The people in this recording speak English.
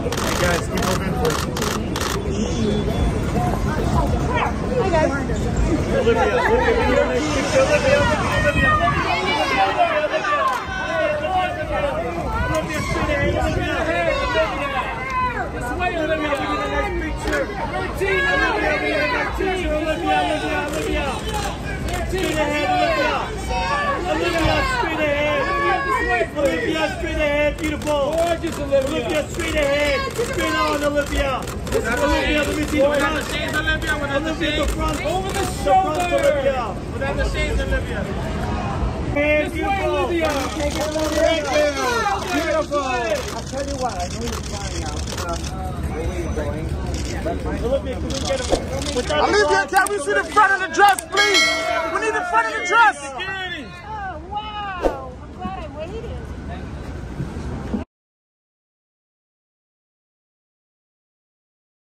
Hey guys, keep moving. Hi guys. Olivia, Olivia, be your next picture. Olivia, Olivia, Olivia. Olivia, straight ahead, Olivia. This way, Olivia, be your next picture. Olivia, be your next picture. Olivia, Olivia, Olivia. Straight ahead, Olivia. Olivia, straight ahead. Olivia, straight ahead, beautiful. Gorgeous, Olivia. Olivia, straight ahead. Straight on, Olivia. Olivia, let me see the Without the front. shades, Olivia. Without the Olivia, the shades. front. Over the The front, shoulder. Olivia. Without the shades, Olivia. Hey, This way, beautiful. Olivia. Thank you. Beautiful. I'll tell you what, I know you're flying out. Where are you going? Olivia, can we get a... Without the Olivia, front, can we see the front of the dress, please? We need the front of the dress.